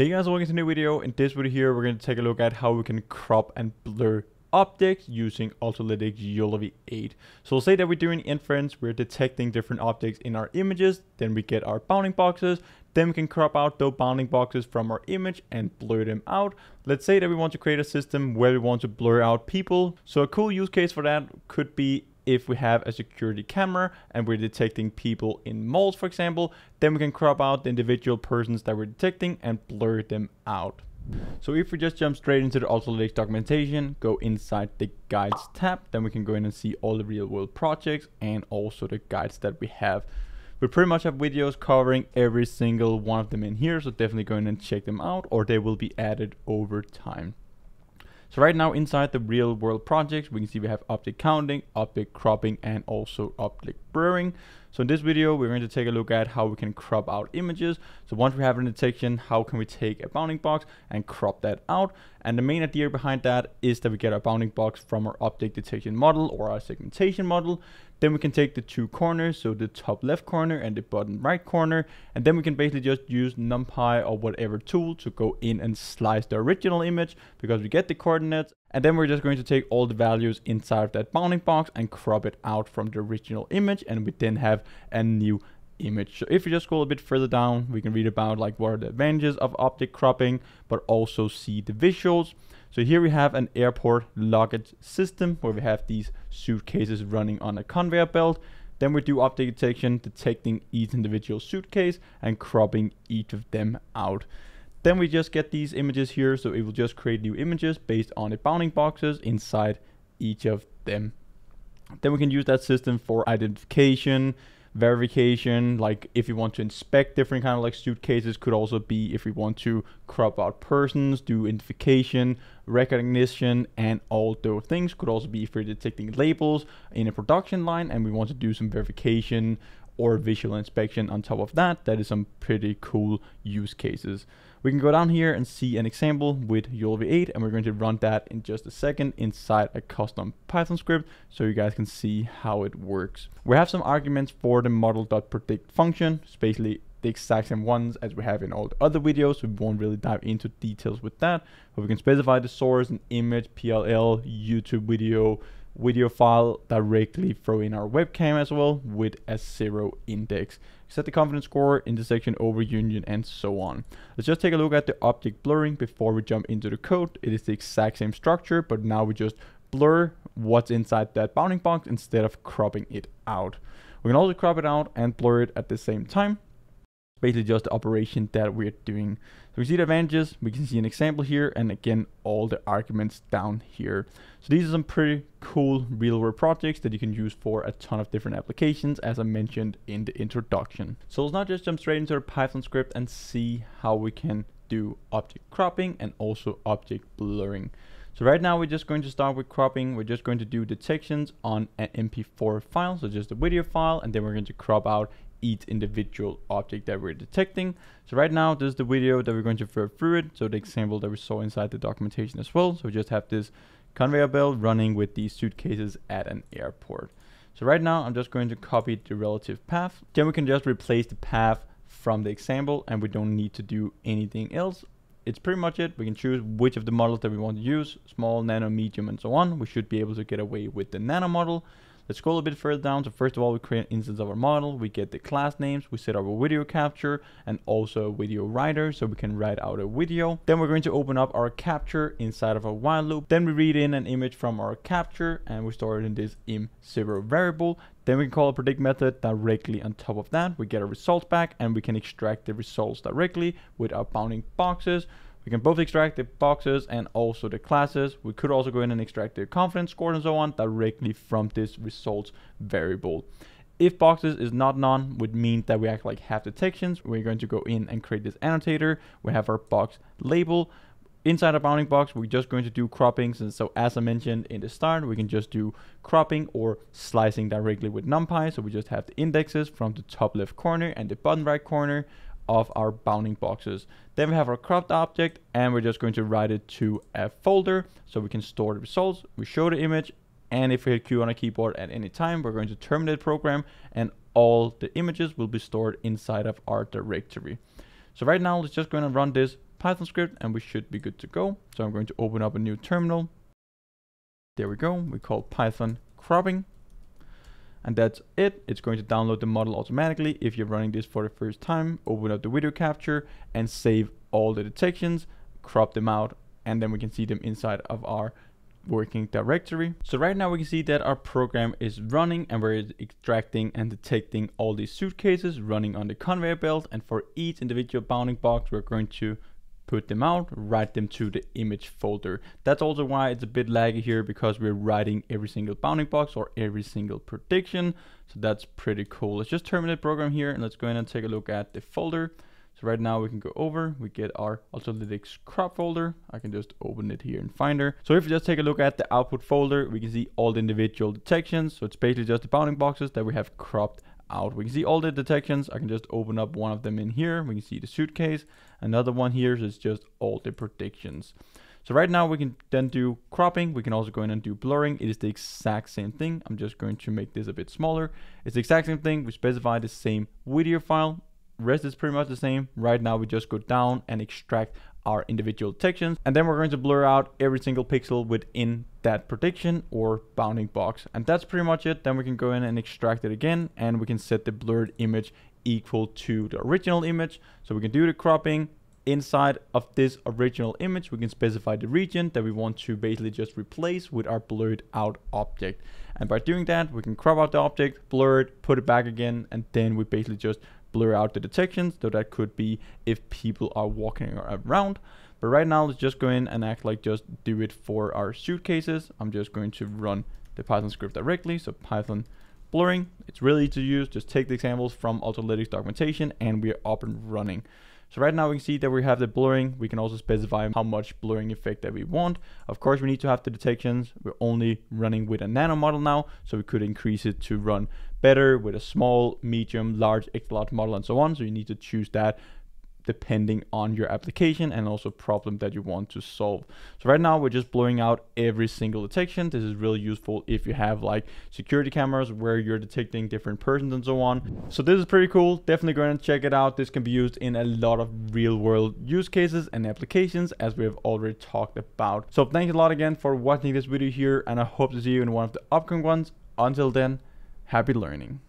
Hey guys, welcome to a new video. In this video here, we're going to take a look at how we can crop and blur objects using Ultralytics ULV 8. So we'll say that we're doing inference, we're detecting different objects in our images, then we get our bounding boxes, then we can crop out those bounding boxes from our image and blur them out. Let's say that we want to create a system where we want to blur out people. So a cool use case for that could be if we have a security camera and we're detecting people in malls, for example, then we can crop out the individual persons that we're detecting and blur them out. So if we just jump straight into the Ultralytics documentation, go inside the guides tab, then we can go in and see all the real world projects and also the guides that we have. We pretty much have videos covering every single one of them in here, so definitely go in and check them out or they will be added over time. So right now inside the real world projects, we can see we have object counting, object cropping, and also object blurring. So in this video, we're going to take a look at how we can crop out images. So once we have a detection, how can we take a bounding box and crop that out? And the main idea behind that is that we get our bounding box from our object detection model or our segmentation model. Then we can take the two corners, so the top left corner and the bottom right corner, and then we can basically just use NumPy or whatever tool to go in and slice the original image because we get the coordinates, and then we're just going to take all the values inside of that bounding box and crop it out from the original image, and we then have a new image. So if you just scroll a bit further down, we can read about like what are the advantages of object cropping, but also see the visuals. So here we have an airport luggage system where we have these suitcases running on a conveyor belt. Then we do object detection, detecting each individual suitcase and cropping each of them out. Then we just get these images here, so it will just create new images based on the bounding boxes inside each of them. Then we can use that system for identification, verification like if you want to inspect different kind of like suitcases could also be if we want to crop out persons do identification recognition and all those things could also be we're detecting labels in a production line and we want to do some verification or visual inspection on top of that that is some pretty cool use cases we can go down here and see an example with YOLOv8 and we're going to run that in just a second inside a custom Python script so you guys can see how it works. We have some arguments for the model.predict function. It's basically the exact same ones as we have in all the other videos. We won't really dive into details with that, but we can specify the source, an image, PIL, YouTube video, video file directly throw in our webcam as well with a zero index. Set the confidence score, intersection over union and so on. Let's just take a look at the object blurring before we jump into the code. It is the exact same structure, but now we just blur what's inside that bounding box instead of cropping it out. We can also crop it out and blur it at the same time basically just the operation that we're doing. So we see the advantages, we can see an example here, and again, all the arguments down here. So these are some pretty cool real world projects that you can use for a ton of different applications, as I mentioned in the introduction. So let's not just jump straight into the Python script and see how we can do object cropping and also object blurring. So right now we're just going to start with cropping. We're just going to do detections on an MP4 file, so just a video file, and then we're going to crop out each individual object that we're detecting. So right now, this is the video that we're going to refer through it. So the example that we saw inside the documentation as well. So we just have this conveyor belt running with these suitcases at an airport. So right now, I'm just going to copy the relative path. Then we can just replace the path from the example and we don't need to do anything else. It's pretty much it. We can choose which of the models that we want to use, small, nano, medium, and so on. We should be able to get away with the nano model. Let's scroll a bit further down. So first of all, we create an instance of our model. We get the class names. We set our video capture and also a video writer so we can write out a video. Then we're going to open up our capture inside of a while loop. Then we read in an image from our capture and we store it in this im0 variable. Then we can call a predict method directly on top of that. We get a result back and we can extract the results directly with our bounding boxes. We can both extract the boxes and also the classes. We could also go in and extract the confidence score and so on directly from this results variable. If boxes is not none would mean that we actually like have detections. We're going to go in and create this annotator. We have our box label. Inside our bounding box, we're just going to do croppings. And so as I mentioned in the start, we can just do cropping or slicing directly with NumPy. So we just have the indexes from the top left corner and the bottom right corner of our bounding boxes. Then we have our cropped object and we're just going to write it to a folder so we can store the results. We show the image and if we hit Q on a keyboard at any time, we're going to terminate the program and all the images will be stored inside of our directory. So right now, let's just going to run this Python script and we should be good to go. So I'm going to open up a new terminal. There we go. We call Python cropping. And that's it. It's going to download the model automatically. If you're running this for the first time, open up the video capture and save all the detections, crop them out, and then we can see them inside of our working directory. So right now we can see that our program is running and we're extracting and detecting all these suitcases running on the conveyor belt. And for each individual bounding box, we're going to put them out, write them to the image folder. That's also why it's a bit laggy here because we're writing every single bounding box or every single prediction. So that's pretty cool. Let's just terminate program here and let's go in and take a look at the folder. So right now we can go over, we get our Ultralytics crop folder. I can just open it here in Finder. So if you just take a look at the output folder, we can see all the individual detections. So it's basically just the bounding boxes that we have cropped out. We can see all the detections. I can just open up one of them in here. We can see the suitcase. Another one here is just all the predictions. So right now we can then do cropping. We can also go in and do blurring. It is the exact same thing. I'm just going to make this a bit smaller. It's the exact same thing. We specify the same video file rest is pretty much the same. Right now we just go down and extract our individual detections and then we're going to blur out every single pixel within that prediction or bounding box. And that's pretty much it. Then we can go in and extract it again and we can set the blurred image equal to the original image. So we can do the cropping inside of this original image. We can specify the region that we want to basically just replace with our blurred out object. And by doing that we can crop out the object blur it put it back again and then we basically just blur out the detections, so that could be if people are walking around. But right now, let's just go in and act like just do it for our suitcases. I'm just going to run the Python script directly. So Python blurring, it's really easy to use. Just take the examples from Ultralytics documentation and we're up and running. So right now we can see that we have the blurring. We can also specify how much blurring effect that we want. Of course, we need to have the detections. We're only running with a nano model now, so we could increase it to run better with a small, medium, large, large model and so on. So you need to choose that depending on your application and also problem that you want to solve. So right now we're just blowing out every single detection. This is really useful if you have like security cameras where you're detecting different persons and so on. So this is pretty cool. Definitely going to check it out. This can be used in a lot of real world use cases and applications as we have already talked about. So thanks a lot again for watching this video here and I hope to see you in one of the upcoming ones. Until then, happy learning.